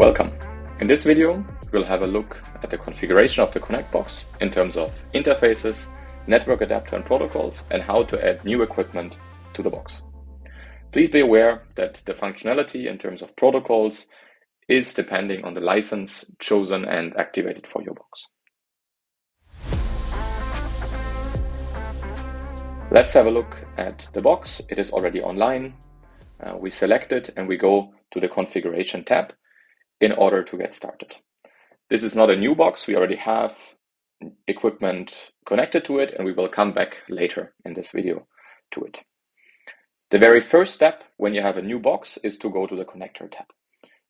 Welcome. In this video, we'll have a look at the configuration of the Connect box in terms of interfaces, network adapter and protocols, and how to add new equipment to the box. Please be aware that the functionality in terms of protocols is depending on the license chosen and activated for your box. Let's have a look at the box. It is already online. Uh, we select it and we go to the configuration tab in order to get started. This is not a new box. We already have equipment connected to it and we will come back later in this video to it. The very first step when you have a new box is to go to the connector tab.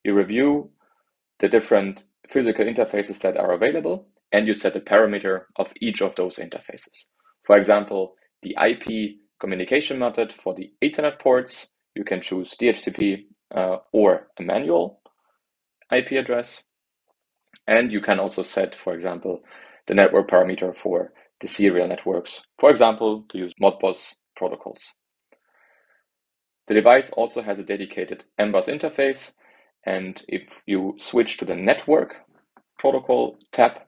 You review the different physical interfaces that are available and you set the parameter of each of those interfaces. For example, the IP communication method for the Ethernet ports, you can choose DHCP uh, or a manual IP address. And you can also set, for example, the network parameter for the serial networks, for example, to use Modbus protocols. The device also has a dedicated MBUS interface. And if you switch to the network protocol tab,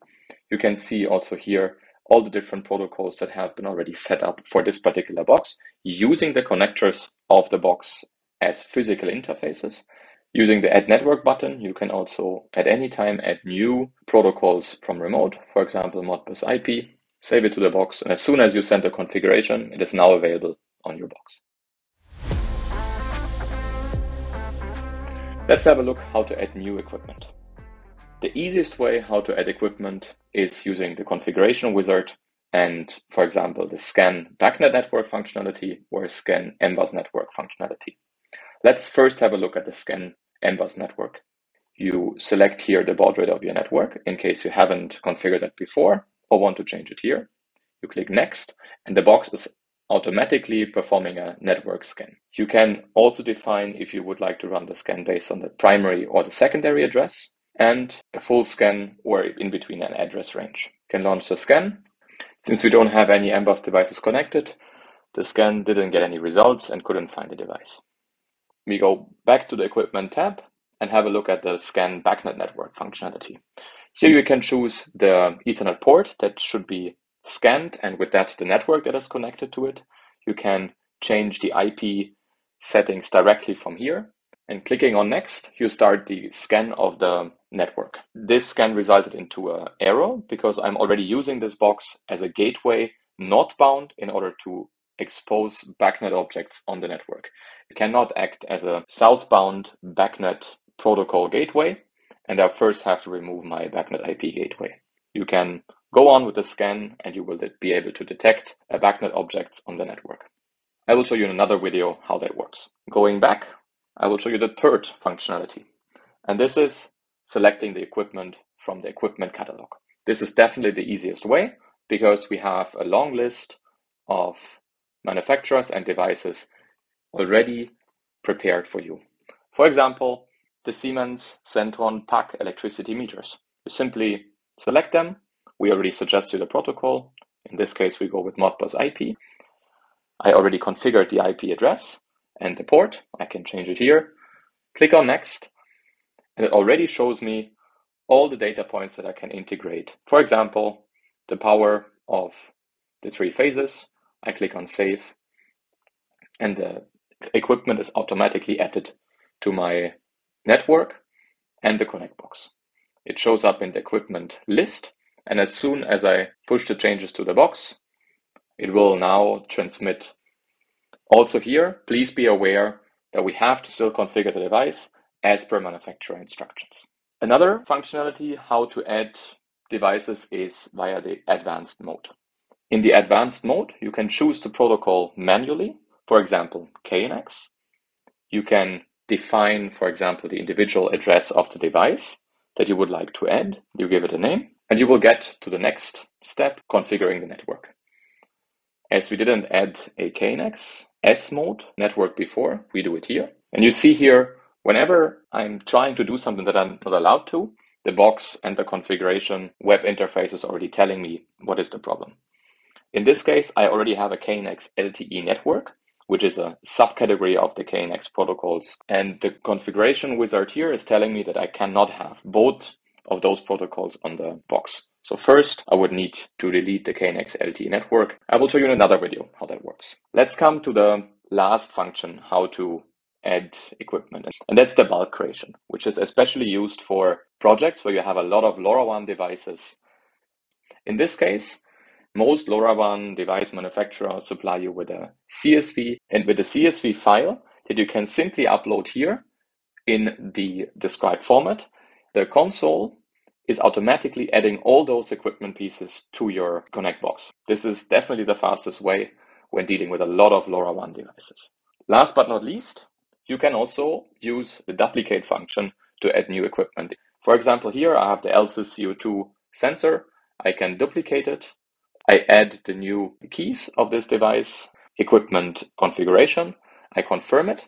you can see also here all the different protocols that have been already set up for this particular box using the connectors of the box as physical interfaces. Using the Add Network button, you can also at any time add new protocols from remote, for example, Modbus IP, save it to the box, and as soon as you send the configuration, it is now available on your box. Let's have a look how to add new equipment. The easiest way how to add equipment is using the configuration wizard and, for example, the scan BACnet network functionality or scan MBUS network functionality. Let's first have a look at the scan MBUS network. You select here the baud rate of your network in case you haven't configured that before or want to change it here. You click next and the box is automatically performing a network scan. You can also define if you would like to run the scan based on the primary or the secondary address and a full scan or in between an address range. You can launch the scan. Since we don't have any MBUS devices connected, the scan didn't get any results and couldn't find the device. We go back to the equipment tab and have a look at the scan BACnet network functionality. Here you can choose the Ethernet port that should be scanned and with that the network that is connected to it. You can change the IP settings directly from here and clicking on next, you start the scan of the network. This scan resulted into an error because I'm already using this box as a gateway northbound in order to expose BACnet objects on the network. It cannot act as a southbound BACnet protocol gateway, and I first have to remove my BACnet IP gateway. You can go on with the scan and you will be able to detect a BACnet objects on the network. I will show you in another video how that works. Going back, I will show you the third functionality, and this is selecting the equipment from the equipment catalog. This is definitely the easiest way because we have a long list of manufacturers and devices already prepared for you. For example, the Siemens SENTRON PAC electricity meters. You simply select them. We already suggest you the protocol. In this case, we go with Modbus IP. I already configured the IP address and the port. I can change it here. Click on next, and it already shows me all the data points that I can integrate. For example, the power of the three phases, I click on save and the equipment is automatically added to my network and the connect box. It shows up in the equipment list and as soon as I push the changes to the box, it will now transmit. Also here, please be aware that we have to still configure the device as per manufacturer instructions. Another functionality how to add devices is via the advanced mode. In the advanced mode, you can choose the protocol manually, for example, KNX. You can define, for example, the individual address of the device that you would like to add. You give it a name, and you will get to the next step, configuring the network. As we didn't add a KNX S mode network before, we do it here. And you see here, whenever I'm trying to do something that I'm not allowed to, the box and the configuration web interface is already telling me what is the problem. In this case, I already have a KNX LTE network, which is a subcategory of the KNX protocols. And the configuration wizard here is telling me that I cannot have both of those protocols on the box. So first, I would need to delete the KNX LTE network. I will show you in another video how that works. Let's come to the last function, how to add equipment. And that's the bulk creation, which is especially used for projects where you have a lot of LoRaWAN devices. In this case, most LoRaWAN device manufacturers supply you with a CSV and with a CSV file that you can simply upload here in the described format. The console is automatically adding all those equipment pieces to your Connect box. This is definitely the fastest way when dealing with a lot of LoRaWAN devices. Last but not least, you can also use the duplicate function to add new equipment. For example, here I have the Elsys CO2 sensor. I can duplicate it. I add the new keys of this device, equipment configuration. I confirm it,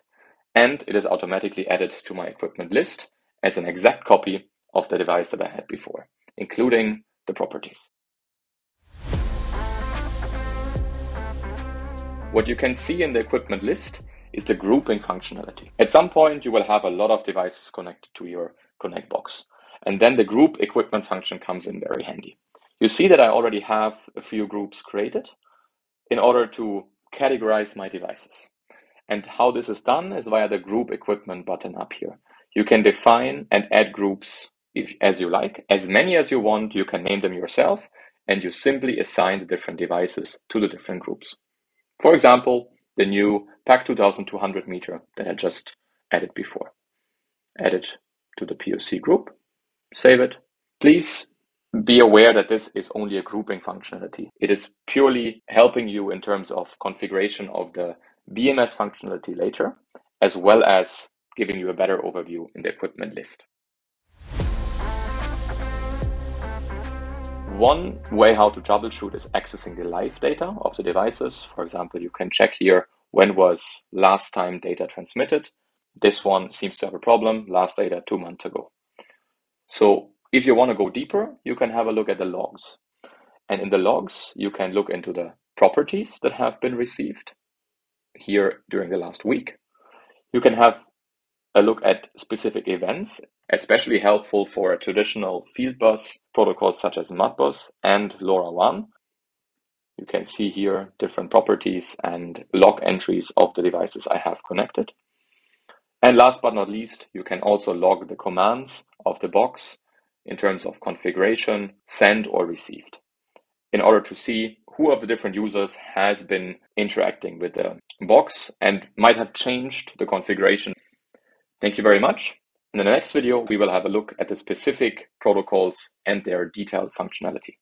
and it is automatically added to my equipment list as an exact copy of the device that I had before, including the properties. What you can see in the equipment list is the grouping functionality. At some point, you will have a lot of devices connected to your Connect box. And then the group equipment function comes in very handy. You see that I already have a few groups created in order to categorize my devices. And how this is done is via the group equipment button up here. You can define and add groups if, as you like, as many as you want. You can name them yourself and you simply assign the different devices to the different groups. For example, the new PAC 2200 meter that I just added before. Add it to the POC group, save it. Please be aware that this is only a grouping functionality. It is purely helping you in terms of configuration of the BMS functionality later, as well as giving you a better overview in the equipment list. One way how to troubleshoot is accessing the live data of the devices. For example, you can check here when was last time data transmitted. This one seems to have a problem, last data two months ago. So if you want to go deeper, you can have a look at the logs. And in the logs, you can look into the properties that have been received here during the last week. You can have a look at specific events, especially helpful for a traditional field bus protocols such as Modbus and LoRaWAN. You can see here different properties and log entries of the devices I have connected. And last but not least, you can also log the commands of the box in terms of configuration, sent or received, in order to see who of the different users has been interacting with the box and might have changed the configuration. Thank you very much. In the next video, we will have a look at the specific protocols and their detailed functionality.